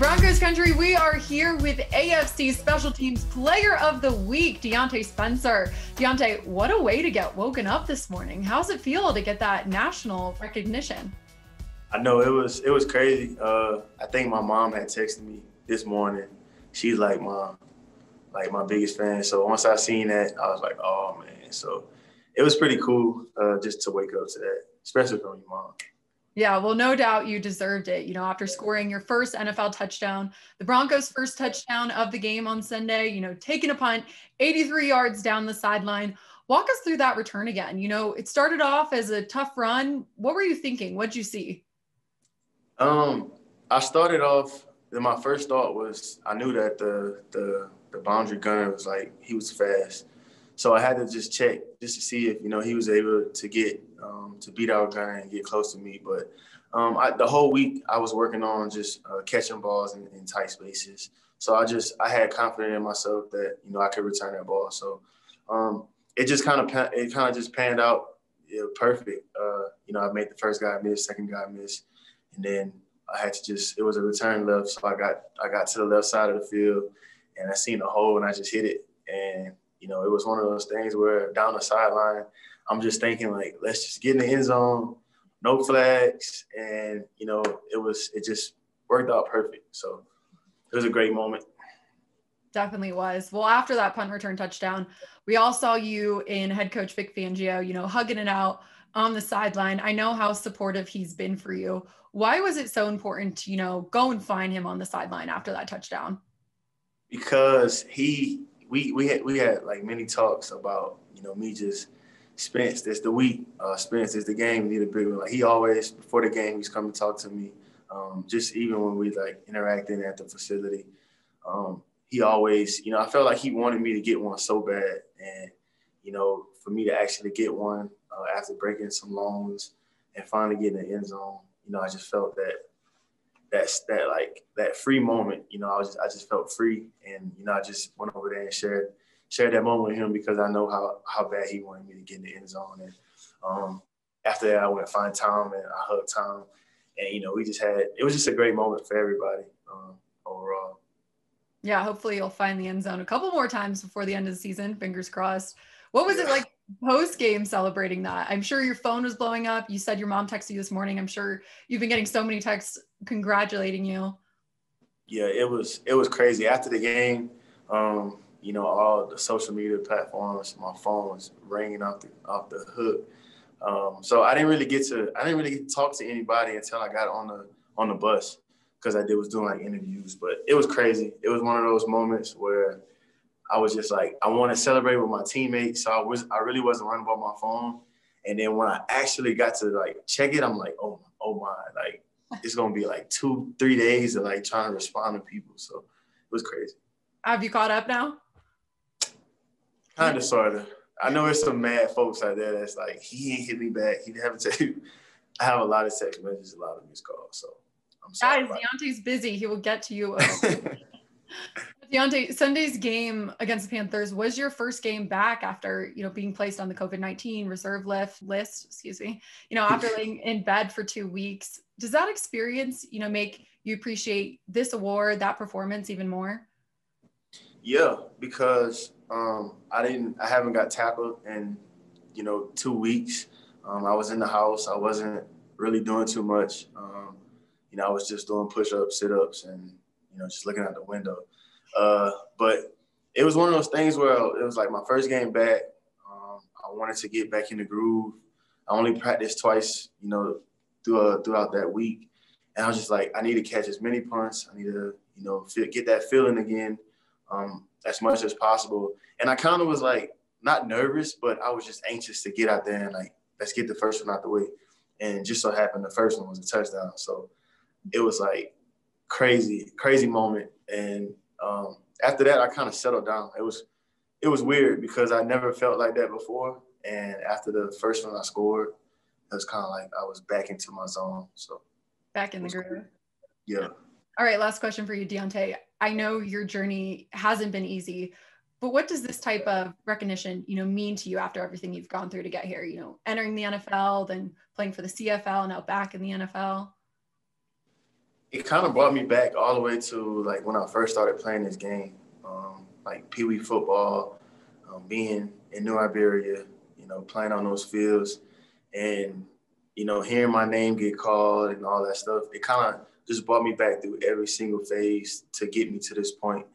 Broncos country, we are here with AFC Special Teams Player of the Week, Diontae Spencer. Diontae, what a way to get woken up this morning. How's it feel to get that national recognition? I know it was it was crazy. Uh, I think my mom had texted me this morning. She's like my like my biggest fan. So once I seen that, I was like, oh man. So it was pretty cool uh, just to wake up to that, especially from your mom. Yeah, well, no doubt you deserved it. You know, after scoring your first NFL touchdown, the Broncos' first touchdown of the game on Sunday, you know, taking a punt 83 yards down the sideline. Walk us through that return again. You know, it started off as a tough run. What were you thinking? What'd you see? Um, I started off. My first thought was I knew that the the the boundary gunner was like he was fast, so I had to just check just to see if you know he was able to get um, to beat our guy and get close to me. But um, I, the whole week I was working on just uh, catching balls in, in, tight spaces. So I just I had confidence in myself that you know I could return that ball. So um, it just kind of it kind of just panned out yeah, perfect. Uh, you know I made the first guy miss, second guy miss, and then I had to just it was a return left, so I got I got to the left side of the field and I seen a hole and I just hit it. Know it was one of those things where down the sideline I'm just thinking like, let's just get in the end zone, no flags, and you know, it was it just worked out perfect. So it was a great moment. Definitely was. Well, after that punt return touchdown, we all saw you in head coach Vic Fangio, you know, hugging it out on the sideline. I know how supportive he's been for you. Why was it so important to, you know, go and find him on the sideline after that touchdown? Because he we we had we had like many talks about, you know, me just Spence, this the week. Uh, Spence is the game. Need a. Like he always before the game, he's come and talk to me. Um, just even when we like interacting at the facility, um, he always, you know, I felt like he wanted me to get one so bad, and you know, for me to actually get one uh, after breaking some loans and finally getting the end zone, you know, I just felt that that's that like that free moment. You know, I was just, I just felt free, and you know, I just went over there and shared share that moment with him because I know how how bad he wanted me to get in the end zone. And um, after that, I went find Tom and I hugged Tom, and you know we just had it was just a great moment for everybody um, overall. Yeah, hopefully you'll find the end zone a couple more times before the end of the season. Fingers crossed. What was yeah. it like post game celebrating that? I'm sure your phone was blowing up. You said your mom texted you this morning. I'm sure you've been getting so many texts congratulating you. Yeah, it was it was crazy after the game. Um, you know, all the social media platforms, my phone was ringing off the off the hook. Um, so I didn't really get to I didn't really get to talk to anybody until I got on the on the bus because I did was doing like interviews. But it was crazy. It was one of those moments where I was just like I want to celebrate with my teammates. So I was I really wasn't running about my phone. And then when I actually got to like check it, I'm like, oh oh my, it's gonna be like two three days of like trying to respond to people. So it was crazy. Have you caught up now? Kind of, sort of. I know there's some mad folks out there that's like, he ain't hit me back. He haven't tell you. I have a lot of text messages, a lot of missed calls. So I'm sorry. Guys, Diontae's busy. He will get to you. Diontae, Sunday's game against the Panthers was your first game back after, you know, being placed on the COVID-19 reserve list, list, excuse me, you know, after laying in bed for two weeks. Does that experience, you know, make you appreciate this award, that performance even more? Yeah, because um, I didn't. I haven't got tackled in, you know, two weeks. Um, I was in the house. I wasn't really doing too much. Um, you know, I was just doing push-ups, sit-ups, and you know, just looking out the window. Uh, but it was one of those things where it was like my first game back. Um, I wanted to get back in the groove. I only practiced twice, you know, throughout throughout that week, and I was just like, I need to catch as many punts. I need to, you know, feel, get that feeling again um, as much as possible. And I kind of was like not nervous, but I was just anxious to get out there and like let's get the first one out the way. And just so happened the first one was a touchdown. So it was like crazy, crazy moment. And um, after that, I kind of settled down. It was it was weird because I never felt like that before. And after the first one I scored, it was kind of like I was back into my zone. So back in the groove. Cool. Yeah. All right, last question for you, Diontae. I know your journey hasn't been easy, but what does this type of recognition, you know, mean to you after everything you've gone through to get here? You know, entering the NFL, then playing for the CFL, and now back in the NFL. It kind of brought me back all the way to like when I first started playing this game, um, like Pee Wee football, um, being in New Iberia, you know, playing on those fields, and you know, hearing my name get called and all that stuff. It kind of just brought me back through every single phase to get me to this point.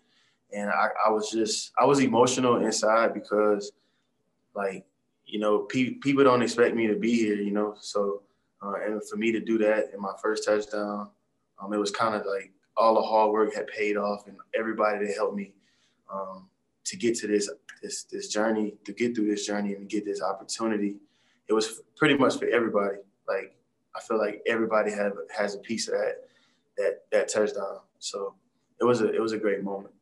And I, I was just, I was emotional inside because, like, you know, pe- people don't expect me to be here, you know. So, uh, and for me to do that in my first touchdown, um, it was kind of like all the hard work had paid off, and everybody that helped me um, to get to this this this journey, to get through this journey, and get this opportunity. It was pretty much for everybody. Like I feel like everybody have has a piece of that that that touchdown. So it was a it was a great moment.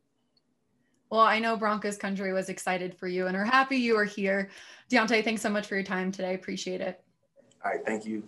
Well, I know Broncos country was excited for you and are happy you are here. Diontae, thanks so much for your time today. Appreciate it. All right, thank you.